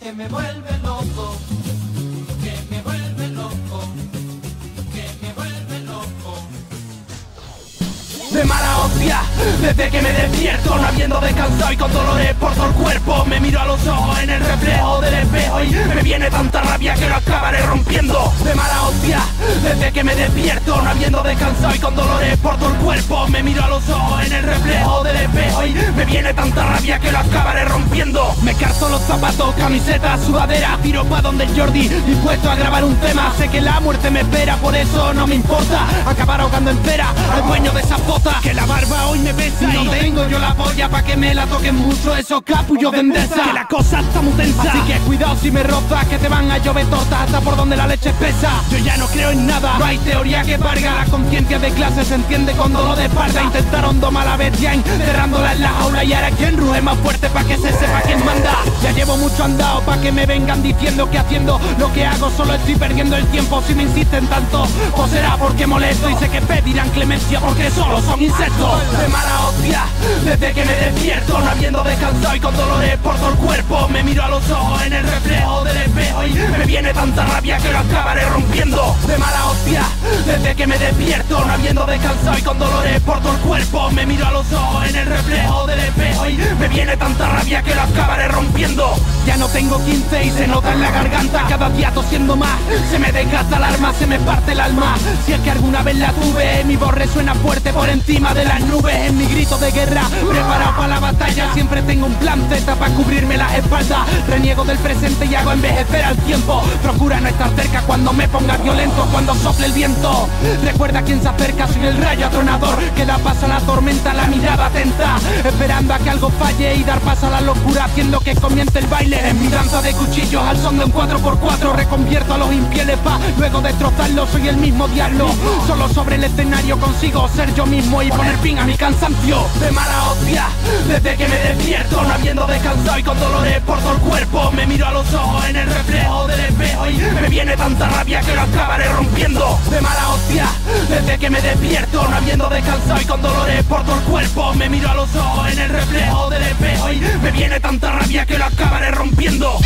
que me vuelven loco. Que me vuelven loco. Que me vuelven loco. de mala hostia Desde que me despierto no habiendo descansado y con dolores por todo el cuerpo Me miro a los ojos en el reflejo del espejo y me viene tanta rabia que lo acabaré rompiendo De mala hostia Desde que me despierto no habiendo descansado y con dolores por todo el cuerpo Me miro a los ojos en el reflejo del espejo me viene tanta rabia que lo acabaré rompiendo. Me carto los zapatos, camiseta, sudadera Tiro pa' donde el Jordi dispuesto a grabar un tema. Sé que la muerte me espera, por eso no me importa Acabar ahogando entera al dueño de esa bota Que la barba hoy me besa y no tengo yo la polla pa' que me la toquen mucho esos capullos de endesa. Que la cosa está muy tensa. Así que cuidado si me rozas que te van a llover tortas hasta por donde la leche pesa. Yo ya no creo en nada, no hay teoría que valga. La conciencia de clase se entiende con dolor de espalda. Intentaron domar a la bestia en la jaula Y ahora quien ruge más fuerte pa' que se sepa quién manda. Ya llevo mucho andado pa' que me vengan diciendo que haciendo lo que hago solo estoy perdiendo el tiempo. Si me insisten tanto, o será porque molesto. Y sé que pedirán clemencia porque solo son insectos. De mala hostia, desde que me despierto No habiendo descansado y con dolores por todo el cuerpo Me miro a los ojos en el reflejo del espejo Y me viene tanta rabia que lo acabaré rompiendo. De mala hostia, desde que me despierto No habiendo descansado y con dolores por todo el cuerpo Me miro a los ojos en el reflejo del espejo Y me viene tanta rabia que lo acabaré rompiendo. Ya no tengo 15 y se nota en la garganta Cada día tosiendo más, se me desgasta el alma Se me parte el alma, si es que alguna vez la tuve Mi voz resuena fuerte por encima de las nubes. En mi grito de guerra, preparado para la batalla Siempre tengo un plan Z para cubrirme las espaldas. Reniego del presente y hago envejecer al tiempo Procura no estar cerca cuando me ponga violento Cuando sople el viento. Recuerda quién se acerca, soy el rayo atronador Que da paso a la tormenta, la mirada atenta. Esperando a que algo falle y dar paso a la locura Haciendo que comience el baile. En mi danza de cuchillos al son de un 4x4 Reconvierto a los infieles pa' luego destrozarlos Soy el mismo diablo. Solo sobre el escenario consigo ser yo mismo Y poner fin a mi cansancio. De mala hostia Desde que me despierto no habiendo descansado Y con dolores por todo el cuerpo Me miro a los ojos en el reflejo me viene tanta rabia que lo acabaré rompiendo. De mala hostia Desde que me despierto no habiendo descansado Y con dolores por todo el cuerpo Me miro a los ojos en el reflejo del espejo Y me viene tanta rabia que lo acabaré rompiendo